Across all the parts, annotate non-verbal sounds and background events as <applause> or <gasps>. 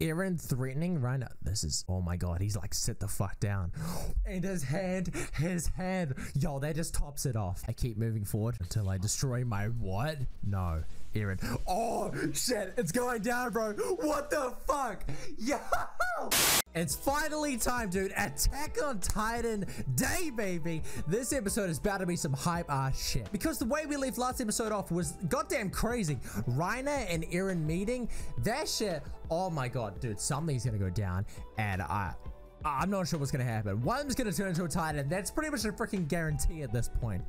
Eren threatening Reiner. This is, oh my god, he's like, sit the fuck down. <gasps> And his head, his head. yo, that just tops it off. I keep moving forward until I destroy my what? No, Eren. Oh, shit, it's going down, bro. What the fuck? Yo! It's finally time, dude. Attack on Titan Day, baby. This episode is about to be some hype ass shit. Because the way we left last episode off was goddamn crazy. Reiner and Eren meeting, that shit, oh my god, dude, something's gonna go down. And I, I'm not sure what's gonna happen. One of them's gonna turn into a Titan. That's pretty much a freaking guarantee at this point.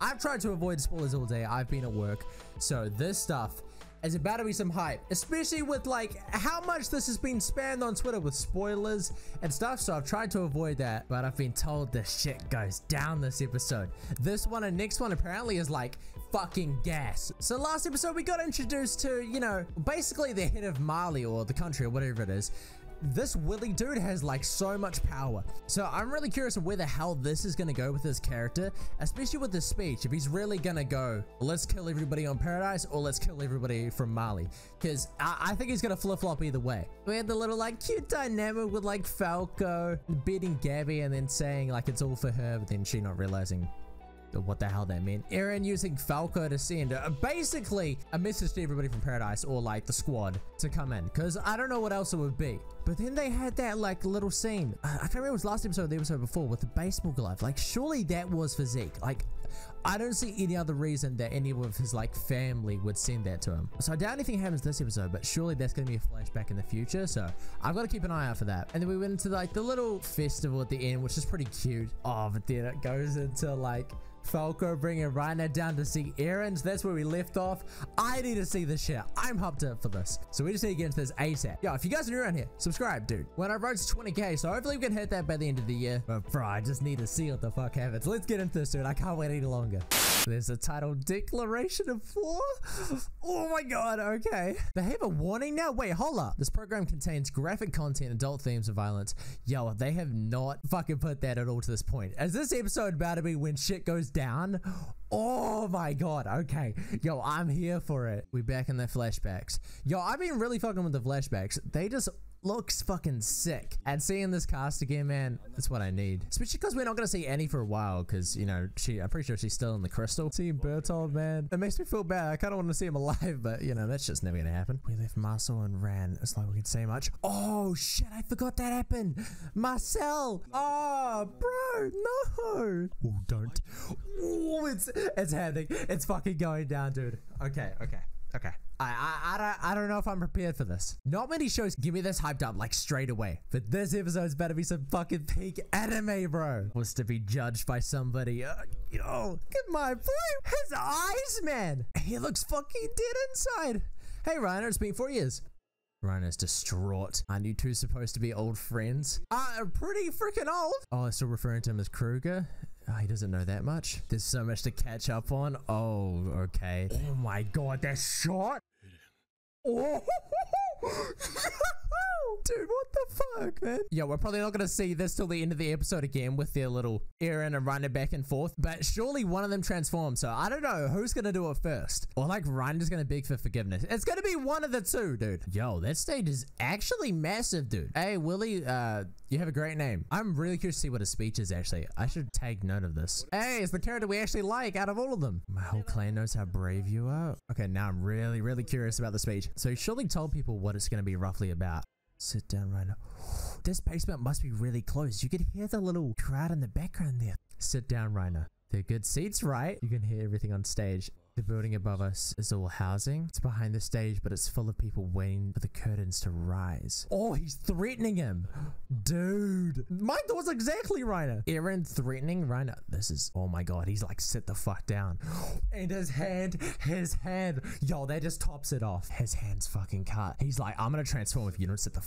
I've tried to avoid spoilers all day. I've been at work. So this stuff is about to be some hype, especially with like how much this has been spammed on Twitter with spoilers and stuff. So I've tried to avoid that, but I've been told this shit goes down this episode. This one and next one apparently is like fucking gas. So last episode we got introduced to, you know, basically the head of Marley or the country or whatever it is this Willy dude has like so much power. So I'm really curious where the hell this is going to go with his character, especially with the speech. If he's really going to go, let's kill everybody on Paradise or let's kill everybody from Marley. Because I, I, think he's going to flip flop either way. We had the little like cute dynamic with like Falco beating Gabby and then saying like it's all for her, but then she not realizing what the hell that meant. Eren using Falco to send uh, basically a message to everybody from Paradise or like the squad to come in because I don't know what else it would be. But then they had that like little scene. I can't remember it was last episode or the episode before with the baseball glove. Like surely that was for Zeke. Like I don't see any other reason that any of his like family would send that to him. So I doubt anything happens this episode, but surely that's going to be a flashback in the future. So I've got to keep an eye out for that. And then we went into like the little festival at the end, which is pretty cute. Oh, but then it goes into like Falco bringing Reiner down to see Eren. That's where we left off. I need to see this shit. I'm pumped up for this. So we just need to get into this ASAP. Yo, if you guys are new around here, subscribe, dude. When I wrote to 20k, so hopefully we can hit that by the end of the year. But bro, I just need to see what the fuck happens. Let's get into this, dude. I can't wait any longer. There's a title Declaration of War. Oh my god, okay. They have a warning now? Wait, hold up. This program contains graphic content, adult themes of violence. Yo, they have not fucking put that at all to this point. Is this episode about to be when shit goes down? Oh my god, okay. Yo, I'm here for it. We're back in the flashbacks. Yo, I've been really fucking with the flashbacks. They just looks fucking sick. And seeing this cast again, man, that's what I need. Especially because we're not gonna see Annie for a while, because you know she. I'm pretty sure she's still in the crystal. Seeing Bertolt, man, it makes me feel bad. I kind of want to see him alive, but you know that's just never gonna happen. We left Marcel and ran. It's like we could say much. Oh shit! I forgot that happened. Marcel. Oh, bro, no. Oh, don't. Oh, it's it's happening. It's fucking going down, dude. Okay, okay. Okay. I, I, I, don't, I don't know if I'm prepared for this. Not many shows give me this hyped up like straight away. But this episode's better be some fucking peak anime, bro. Was to be judged by somebody. Uh, yo, look at my boy. His eyes, man. He looks fucking dead inside. Hey, Reiner, it's been four years. Reiner's distraught. Aren't you two supposed to be old friends? Uh, pretty freaking old. Oh, still referring to him as Kruger. Oh, he doesn't know that much. There's so much to catch up on. Oh, okay. Oh my god, that shot! Oh! <laughs> Dude, what the fuck, man? Yeah, we're probably not gonna see this till the end of the episode again with their little Eren and Reiner back and forth. But surely one of them transforms. So I don't know who's gonna do it first. Or like Reiner's gonna beg for forgiveness. It's gonna be one of the two, dude. Yo, that stage is actually massive, dude. Hey, Willy, uh, you have a great name. I'm really curious to see what his speech is actually. I should take note of this. Hey, it's the character we actually like out of all of them. My whole clan knows how brave you are. Okay, now I'm really, really curious about the speech. So surely told people what it's gonna be roughly about. Sit down right now. This basement must be really close. You can hear the little crowd in the background there. Sit down, Reiner. They're good seats, right? You can hear everything on stage. The building above us is all housing. It's behind the stage, but it's full of people waiting for the curtains to rise. Oh, he's threatening him. Dude. My thoughts exactly, Reiner. Eren threatening Reiner. This is, oh my god, he's like, sit the fuck down. And his hand, his hand. Yo, that just tops it off. His hand's fucking cut. He's like, I'm gonna transform if you don't sit the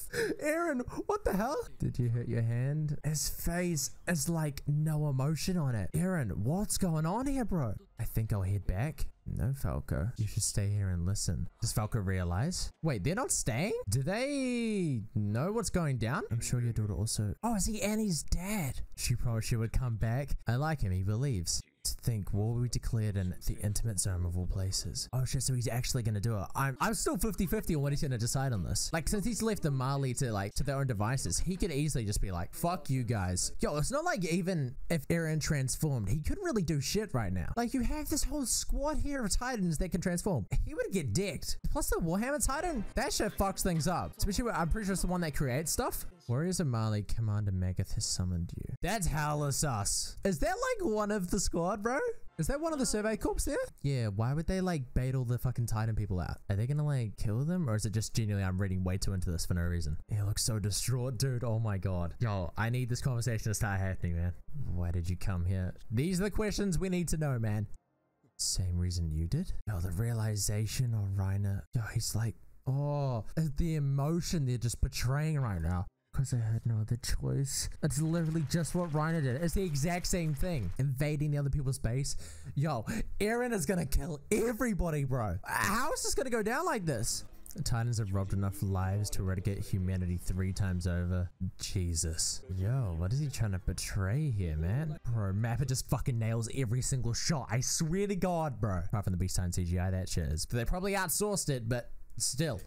Eren, what the hell? Did you hurt your hand? His face is like no emotion on it. Eren, what's going on here, bro? I think I'll head back. No, Falco. You should stay here and listen. Does Falco realize? Wait, they're not staying? Do they know what's going down? I'm sure your daughter also... Oh, is he Annie's dad? She promised she would come back. I like him. He believes. To think war will be declared in the internment zone of all places. Oh shit, so he's actually gonna do it. I'm I'm still 50-50 on what he's gonna decide on this. Like since he's left the Marley to like to their own devices, he could easily just be like, fuck you guys. Yo, it's not like even if Eren transformed, he couldn't really do shit right now. Like you have this whole squad here of titans that can transform. <laughs> He would get dicked. Plus the Warhammer Titan, that shit fucks things up. Especially I'm pretty sure it's the one that creates stuff. Warriors of Marley, Commander Magath has summoned you. That's hella sus. Is that like one of the squad, bro? Is that one of the uh, survey corps there? Yeah, why would they like bait all the fucking Titan people out? Are they gonna like kill them? Or is it just genuinely I'm reading way too into this for no reason? He looks so distraught, dude. Oh my god. Yo, I need this conversation to start happening, man. Why did you come here? These are the questions we need to know, man. Same reason you did? Yo, the realization of Reiner. Yo, he's like, oh, the emotion they're just portraying right now. Because I had no other choice. That's literally just what Reiner did. It's the exact same thing. Invading the other people's base. Yo, Eren is gonna kill everybody, bro. How is this gonna go down like this? The Titans have robbed enough lives to eradicate humanity three times over. Jesus. Yo, what is he trying to portray here, man? Bro, Mappa just fucking nails every single shot. I swear to God, bro. Apart from the Beast Titan CGI, that shit is. But They probably outsourced it, but still.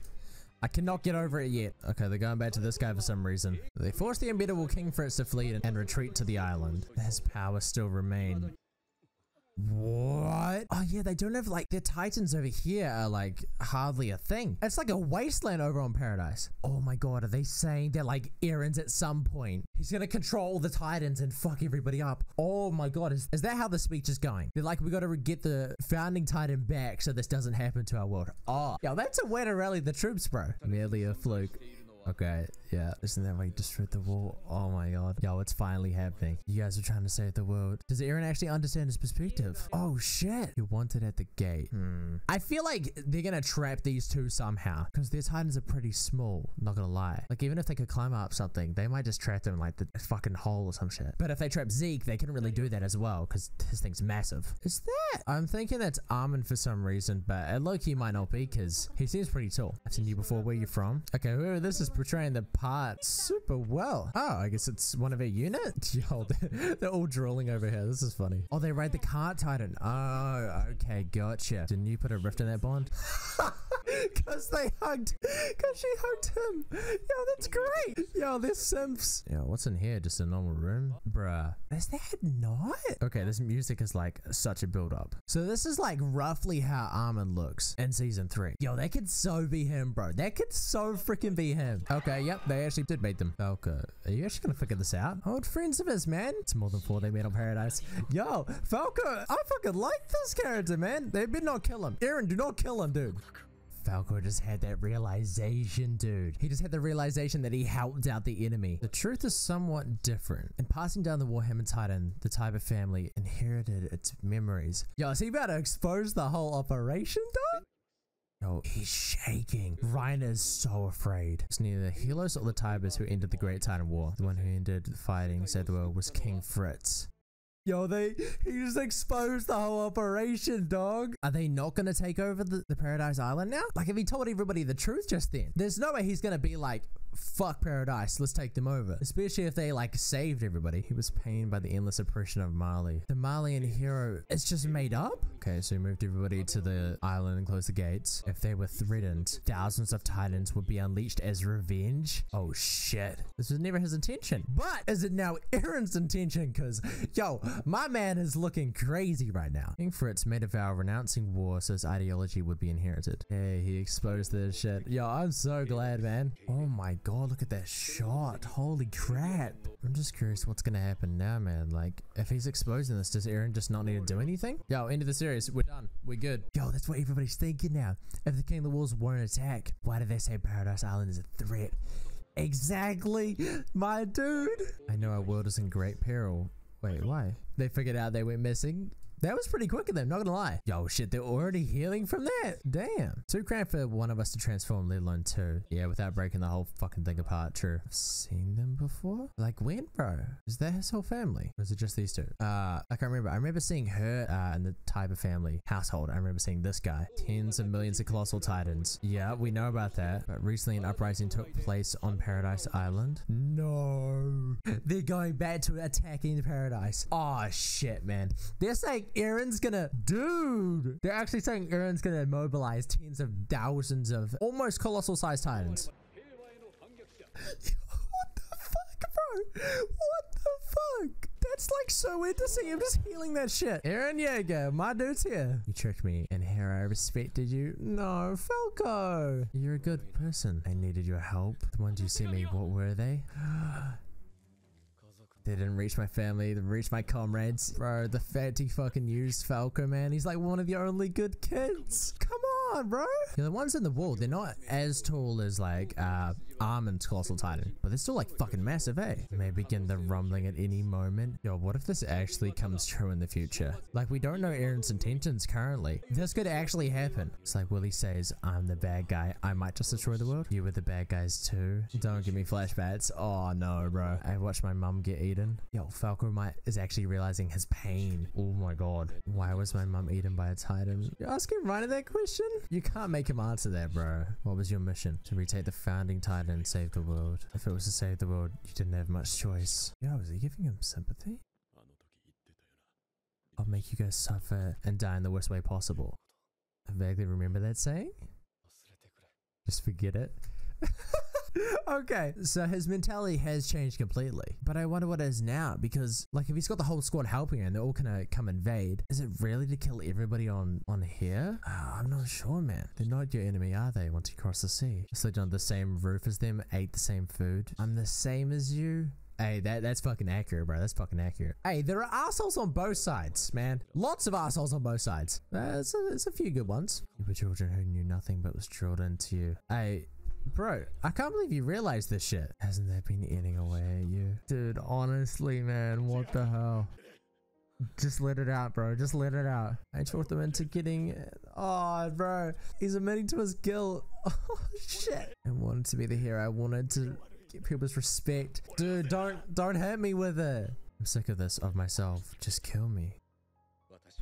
I cannot get over it yet. Okay, they're going back to this guy for some reason. They force the unbeatable King Fritz to flee and retreat to the island. His power still remain. What? Oh yeah, they don't have like the titans over here are like hardly a thing. It's like a wasteland over on Paradise. Oh my god, are they saying they're like Eren's at some point he's gonna control the titans and fuck everybody up? Oh my god, is, is that how the speech is going? They're like, we gotta get the founding titan back so this doesn't happen to our world. Oh, yeah, that's a way to rally the troops, bro. Merely a fluke. Okay, yeah. Isn't that why you destroyed the wall? Oh my god. Yo, it's finally happening. You guys are trying to save the world. Does Eren actually understand his perspective? Oh shit. You wanted at the gate. Hmm. I feel like they're gonna trap these two somehow. Because their titans are pretty small, not gonna lie. Like even if they could climb up something, they might just trap them in like the fucking hole or some shit. But if they trap Zeke, they couldn't really do that as well, because his thing's massive. Is that? I'm thinking that's Armin for some reason, but it low-key might not be because he seems pretty tall. I've seen you before. Where you from? Okay, whoever this is portraying the part super well. Oh, I guess it's one of a unit. <laughs> They're, all drooling over here. This is funny. Oh, they raid the cart titan. Oh, okay, gotcha. Didn't you put a rift in that bond? <laughs> Because they hugged. Because she hugged him. Yo, that's great. Yo, this simps. Yo, what's in here? Just a normal room? Bruh. Is that not? Okay, this music is like such a build up. So this is like roughly how Armin looks in season three. Yo, that could so be him, bro. That could so freaking be him. Okay, yep, they actually did make them. Falco, are you actually gonna figure this out? Old friends of his, man. It's more than four they made on Paradise. Yo, Falco, I fucking like this character, man. They better not kill him. Eren, do not kill him, dude. Falco just had that realization, dude. He just had the realization that he helped out the enemy. The truth is somewhat different. In passing down the Warhammer Titan, the Tybur family inherited its memories. Yo, is he about to expose the whole operation, dog? Yo, he's shaking. Reiner is so afraid. It's neither the Helos or the Tyburs who ended the Great Titan War. The one who ended the fighting said the world, was King Fritz. Yo, they he just exposed the whole operation, dog. Are they not gonna take over the, the Paradise Island now? Like, if he told everybody the truth just then, there's no way he's gonna be like, fuck Paradise, let's take them over. Especially if they like saved everybody. He was pained by the endless oppression of Marley. The Marleyan hero is just made up? Okay, so he moved everybody to the island and closed the gates. If they were threatened, thousands of titans would be unleashed as revenge. Oh shit. This was never his intention. But is it now Eren's intention? Cause yo, my man is looking crazy right now. King Fritz made a vow renouncing war so his ideology would be inherited. Hey, he exposed this shit. Yo, I'm so glad, man. Oh my god, look at that shot. Holy crap. I'm just curious what's gonna happen now, man. Like, if he's exposing this, does Eren just not need to do anything? Yo, end of the series. We're done. We're good. Yo, that's what everybody's thinking now. If the King of the Walls won't attack, why do they say Paradise Island is a threat? Exactly, my dude. I know our world is in great peril. Wait, why? They figured out they went missing. That was pretty quick of them, not gonna lie. Yo, shit, they're already healing from that. Damn. Too cramped for one of us to transform, let alone two. Yeah, without breaking the whole fucking thing apart, true. I've seen them before? Like when, bro? Is that his whole family? Or is it just these two? Uh, I can't remember. I remember seeing her uh, in the Tybur family household. I remember seeing this guy. Tens of millions of colossal titans. Yeah, we know about that. But recently an uprising took place on Paradise Island. No. <laughs> They're going back to attacking the Paradise. Oh, shit, man. They're saying Eren's gonna, dude. They're actually saying Eren's gonna mobilize tens of thousands of almost colossal sized titans. <laughs> what the fuck, bro? What the fuck? That's like so weird to see. I'm just healing that shit. Eren Yeager, my dude's here. You tricked me, and here I respected you. No, Falco. You're a good person. I needed your help. The ones you sent me, what were they? <gasps> They didn't reach my family, they reached my comrades. Bro, the fact he fucking used Falco, man. He's like one of your only good kids. Come on, bro. Yeah, the ones in the wall, they're not as tall as like uh Armin's Colossal Titan, but they're still like fucking massive, eh? May begin the rumbling at any moment. Yo, what if this actually comes true in the future? Like, we don't know Eren's intentions currently. This could actually happen. It's like Willy says, I'm the bad guy. I might just destroy the world. You were the bad guys too. Don't give me flashbacks. Oh no, bro. I watched my mum get eaten. Yo, Falco might is actually realizing his pain. Oh my god. Why was my mum eaten by a titan? You're asking Reiner that question? You can't make him answer that, bro. What was your mission? To retake the founding titan and save the world. If it was to save the world, you didn't have much choice. Yeah, was he giving him sympathy? I'll make you guys suffer and die in the worst way possible. I vaguely remember that saying. Just forget it. <laughs> okay, so his mentality has changed completely. But I wonder what it is now because, like, if he's got the whole squad helping him, and they're all gonna come invade. Is it really to kill everybody on on here? Uh, I'm not sure, man. They're not your enemy, are they? Once you cross the sea, lived on the same roof as them, ate the same food. I'm the same as you. Hey, that, that's fucking accurate, bro. That's fucking accurate. Hey, there are assholes on both sides, man. Lots of assholes on both sides. Uh, it's, a, it's a few good ones. You were children who knew nothing but was drilled into you. Hey, Bro, I can't believe you realized this shit. Hasn't that been eating away at you? Dude, honestly, man, what the hell? Just let it out, bro. Just let it out. I talked him into getting... Oh, bro. He's admitting to his guilt. <laughs> Oh, shit. I wanted to be the hero. I wanted to get people's respect. Dude, don't, don't hurt me with it. I'm sick of this, of myself. Just kill me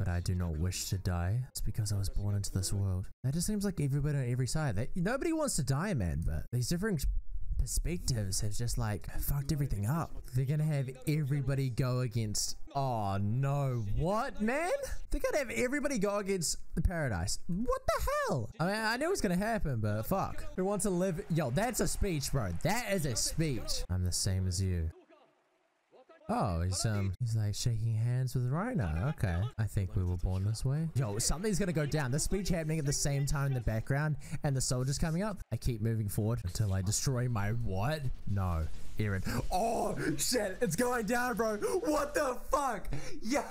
but I do not wish to die. It's because I was born into this world. That just seems like everybody on every side. That nobody wants to die, man, but these different perspectives have just like fucked everything up. They're gonna have everybody go against. Oh no, what man? They're gonna have everybody go against the paradise. What the hell? I mean, I knew it was gonna happen, but fuck. Who wants to live? Yo, that's a speech, bro. That is a speech. I'm the same as you. Oh, he's um, he's like shaking hands with Reiner. Okay, I think we were born this way. Yo, something's gonna go down. The speech happening at the same time in the background, and the soldiers coming up. I keep moving forward until I destroy my what? No, Eren. Oh shit, it's going down, bro. What the fuck? <laughs> Yo,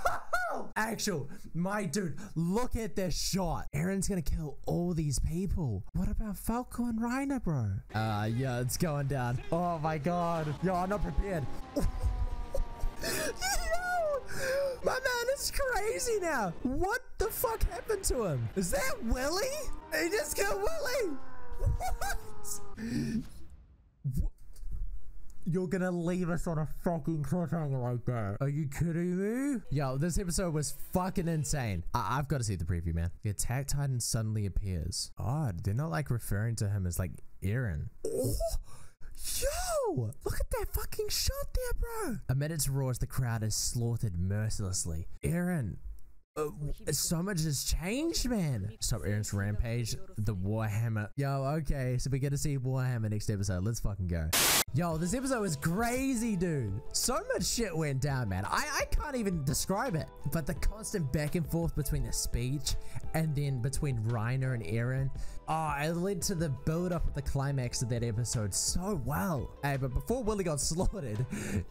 actual, my dude, look at this shot. Eren's gonna kill all these people. What about Falco and Reiner, bro? Uh, yeah, it's going down. Oh my god. Yo, I'm not prepared. <laughs> Yo! My crazy now. What the fuck happened to him? Is that Willy? He just killed Willy. What? You're gonna leave us on a fucking cliffhanger like that. Are you kidding me? Yo, this episode was fucking insane. I have got to see the preview, man. The attack titan suddenly appears. Odd. They're not like referring to him as like Eren. Oh. Yo! Look at that fucking shot there, bro! Amid its roars, the crowd is slaughtered mercilessly. Eren, uh, so much has changed, man. Stop Eren's rampage. The Warhammer. Yo, okay. So we get to see Warhammer next episode. Let's fucking go. Yo, this episode was crazy, dude. So much shit went down, man. I, I can't even describe it. But the constant back and forth between the speech and then between Reiner and Eren. Oh, it led to the build up of the climax of that episode so well. Hey, but before Willy got <laughs> slaughtered,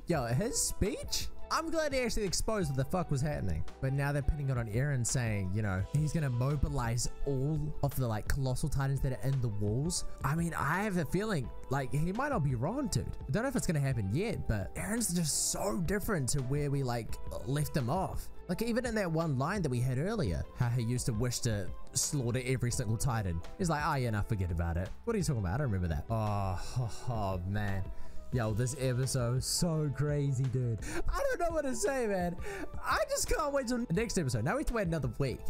yo, his speech I'm glad he actually exposed what the fuck was happening. But now they're pinning it on Eren saying, you know, he's gonna mobilize all of the like colossal titans that are in the walls. I mean, I have a feeling like he might not be wrong, dude. I don't know if it's gonna happen yet, but Eren's just so different to where we like left him off. Like even in that one line that we had earlier, how he used to wish to slaughter every single titan. He's like, oh yeah, now forget about it. What are you talking about? I don't remember that. Oh, oh, <laughs> oh man. Yo, this episode is so crazy, dude. I don't know what to say, man. I just can't wait till the next episode. Now we have to wait another week.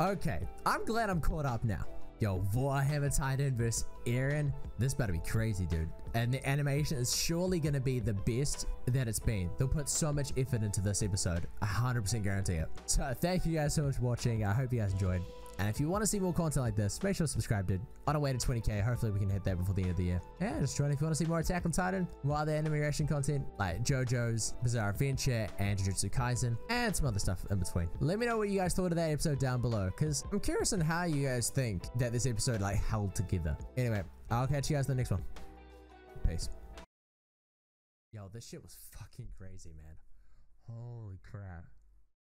Okay, I'm glad I'm caught up now. Yo, Warhammer Titan versus Eren. This better be crazy, dude. And the animation is surely going to be the best that it's been. They'll put so much effort into this episode. I 100% guarantee it. So thank you guys so much for watching. I hope you guys enjoyed. And if you want to see more content like this, make sure to subscribe, dude. On our way to 20k, hopefully we can hit that before the end of the year. Yeah, just join if you want to see more Attack on Titan, more other anime reaction content like JoJo's Bizarre Adventure and Jujutsu Kaisen, and some other stuff in between. Let me know what you guys thought of that episode down below, because I'm curious on how you guys think that this episode like held together. Anyway, I'll catch you guys in the next one. Peace. Yo, this shit was fucking crazy, man. Holy crap.